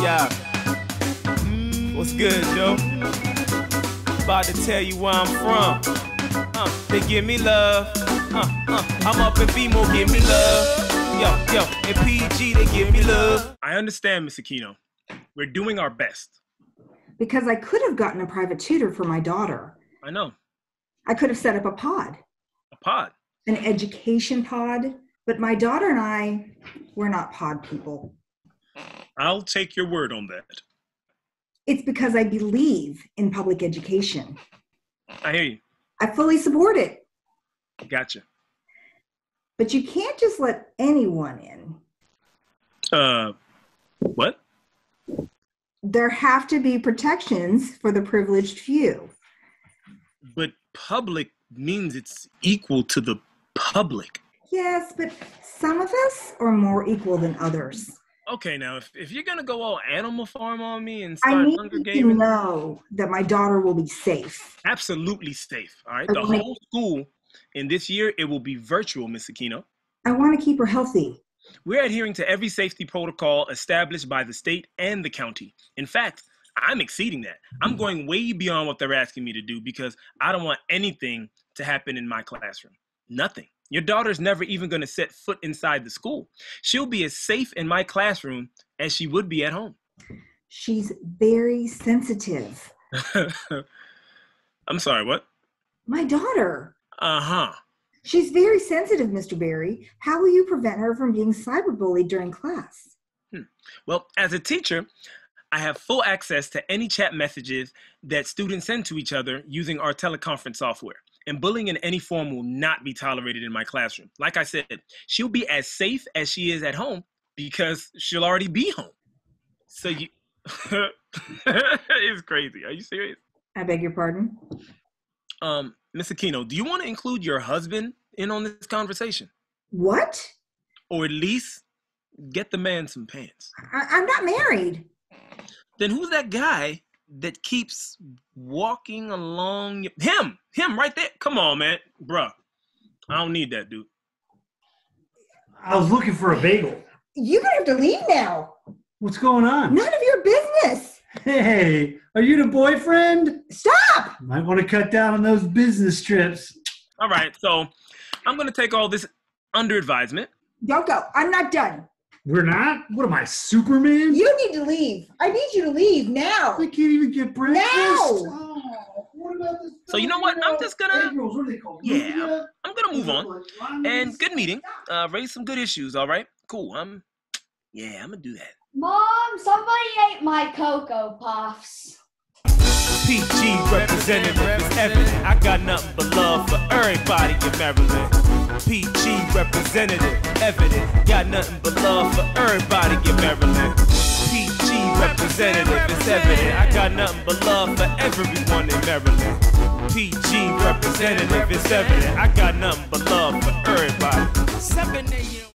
Yeah. What's good, Joe? About to tell you where I'm from. Uh, they give me love. Uh, uh, I'm up in BMO, give me love. Yo, yo, in PG, they give me love. I understand, Miss Aquino. We're doing our best. Because I could have gotten a private tutor for my daughter. I know. I could have set up a pod, A pod. an education pod. But my daughter and I, we're not pod people. I'll take your word on that. It's because I believe in public education. I hear you. I fully support it. Gotcha. But you can't just let anyone in. Uh, what? There have to be protections for the privileged few. But public means it's equal to the public. Yes, but some of us are more equal than others. Okay, now if, if you're gonna go all Animal Farm on me and I start need Hunger you to know that my daughter will be safe. absolutely safe. All right, the whole school in this year it will be virtual, Miss Aquino. I want to keep her healthy. We're adhering to every safety protocol established by the state and the county. In fact, I'm exceeding that. I'm going way beyond what they're asking me to do because I don't want anything to happen in my classroom. Nothing. Your daughter's never even going to set foot inside the school. She'll be as safe in my classroom as she would be at home. She's very sensitive. I'm sorry, what? My daughter. Uh huh. She's very sensitive, Mr. Barry. How will you prevent her from being cyberbullied during class? Well, as a teacher, I have full access to any chat messages that students send to each other using our teleconference software. And bullying in any form will not be tolerated in my classroom. Like I said, she'll be as safe as she is at home because she'll already be home. So you. it's crazy. Are you serious? I beg your pardon? Um, Miss Aquino, do you want to include your husband in on this conversation? What? Or at least get the man some pants? I- I'm not married. then who's that guy that keeps walking along your- him him right there come on man bruh i don't need that dude I was looking for a bagel. You're going to have to leave now. What's going on? None of your business. Hey, are you the boyfriend? Stop. Might want to cut down on those business trips. all right so i'm gonna take all this under advisement Don't go. I'm not done. We're not? What am I, Superman? You need to leave. I need you to leave now. I can't even get breakfast. Now! Oh, what about this So you know what? I'm just gonna- egg rolls, what are they called? Yeah, Lumpia? i'm gonna move on and good meeting uh raise some good issues all right cool i'm yeah i'm gonna do that Mom, somebody ate my Cocoa Puffs. PG representative is evident. I got nothing but love for everybody in Maryland. PG representative evident. Got nothing but love for everybody in Maryland. PG representative is evident. I got nothing but love for everyone in Maryland. PG representative is evident. I got nothing but love for everybody. 7 a.m.